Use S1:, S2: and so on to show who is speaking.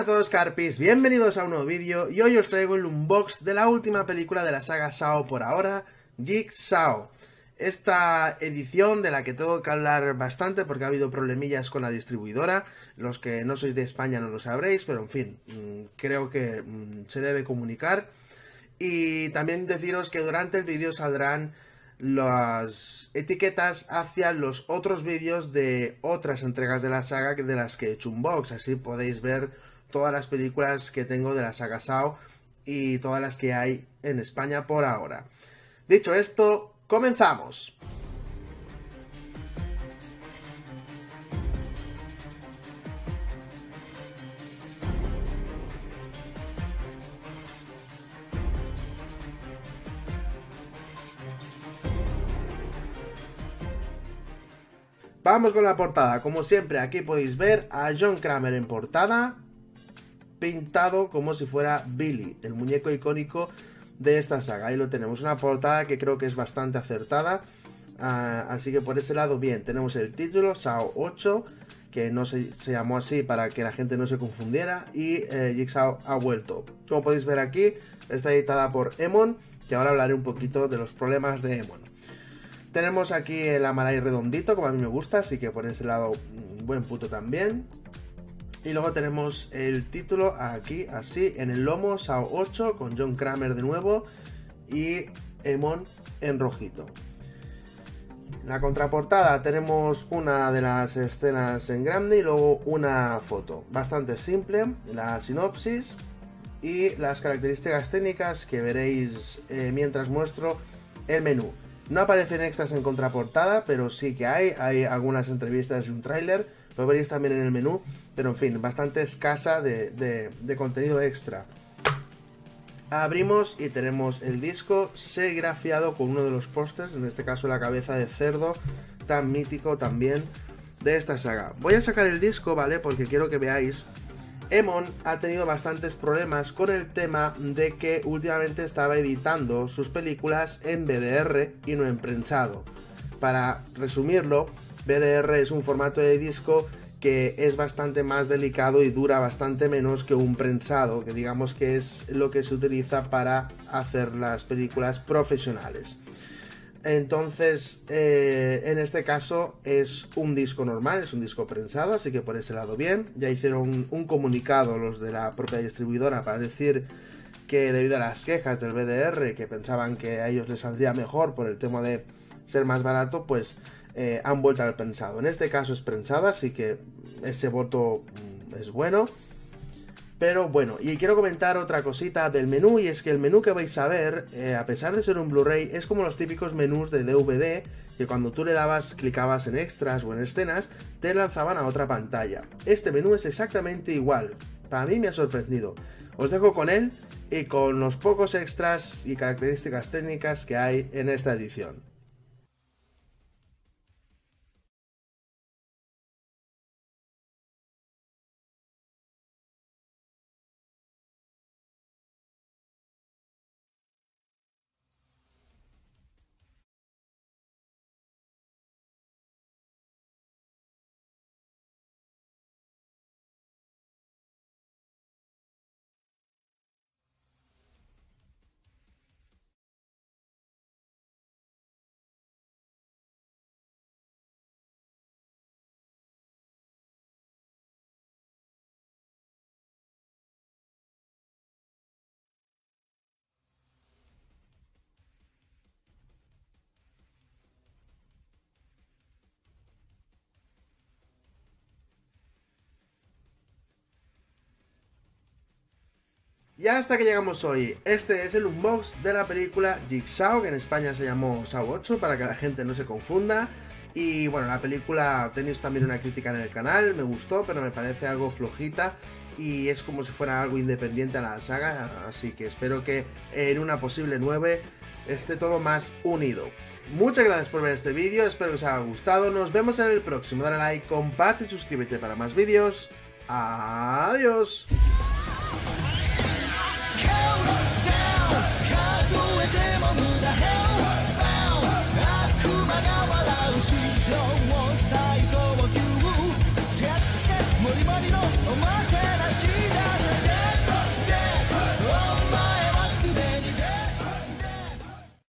S1: Hola a todos Carpis, bienvenidos a un nuevo vídeo y hoy os traigo el unbox de la última película de la saga Sao por ahora, Jigsaw. Esta edición de la que tengo que hablar bastante porque ha habido problemillas con la distribuidora, los que no sois de España no lo sabréis, pero en fin, mm, creo que mm, se debe comunicar. Y también deciros que durante el vídeo saldrán las etiquetas hacia los otros vídeos de otras entregas de la saga de las que he hecho un box. Así podéis ver todas las películas que tengo de la saga Sao y todas las que hay en España por ahora. Dicho esto, comenzamos. Vamos con la portada. Como siempre, aquí podéis ver a John Kramer en portada, pintado como si fuera Billy, el muñeco icónico de esta saga. Ahí lo tenemos, una portada que creo que es bastante acertada. Ah, así que por ese lado, bien, tenemos el título, SAO 8, que no se, llamó así para que la gente no se confundiera, y eh, Jigsaw ha vuelto. Como podéis ver aquí, está editada por Emon, que ahora hablaré un poquito de los problemas de Emon. Tenemos aquí el amaray redondito, como a mí me gusta, así que por ese lado, mm, buen puto también. Y luego tenemos el título aquí, así, en el lomo, SAO 8, con John Kramer de nuevo y Emon en rojito. La contraportada tenemos una de las escenas en grande y luego una foto. Bastante simple, la sinopsis y las características técnicas que veréis eh, mientras muestro el menú. No aparecen extras en contraportada, pero sí que hay. Hay algunas entrevistas y un tráiler. Lo veréis también en el menú. Pero en fin, bastante escasa de, contenido extra. Abrimos y tenemos el disco serigrafiado con uno de los pósters, en este caso la cabeza de cerdo, tan mítico también de esta saga. Voy a sacar el disco, ¿vale? Porque quiero que veáis Emon ha tenido bastantes problemas con el tema de que últimamente estaba editando sus películas en BDR y no en prensado. Para resumirlo, BDR es un formato de disco que es bastante más delicado y dura bastante menos que un prensado, que digamos que es lo que se utiliza para hacer las películas profesionales. Entonces, eh, en este caso es un disco normal, es un disco prensado, así que por ese lado bien. Ya hicieron un, comunicado los de la propia distribuidora para decir que debido a las quejas del BDR, que pensaban que a ellos les saldría mejor por el tema de ser más barato, pues eh, han vuelto al prensado. En este caso es prensado, así que ese voto mm, es bueno. Pero bueno, y quiero comentar otra cosita del menú, y es que el menú que vais a ver, eh, a pesar de ser un Blu-ray, es como los típicos menús de DVD, que cuando tú le dabas, clicabas en extras o en escenas, te lanzaban a otra pantalla. Este menú es exactamente igual. Para mí me ha sorprendido. Os dejo con él y con los pocos extras y características técnicas que hay en esta edición. Y hasta que llegamos hoy, este es el unbox de la película Jigsaw, que en España se llamó Saw 8, para que la gente no se confunda. Y bueno, la película tenéis también una crítica en el canal, me gustó, pero me parece algo flojita y es como si fuera algo independiente a la saga, así que espero que en una posible 9 esté todo más unido. Muchas gracias por ver este vídeo, espero que os haya gustado, nos vemos en el próximo, dale like, comparte y suscríbete para más vídeos. Adiós.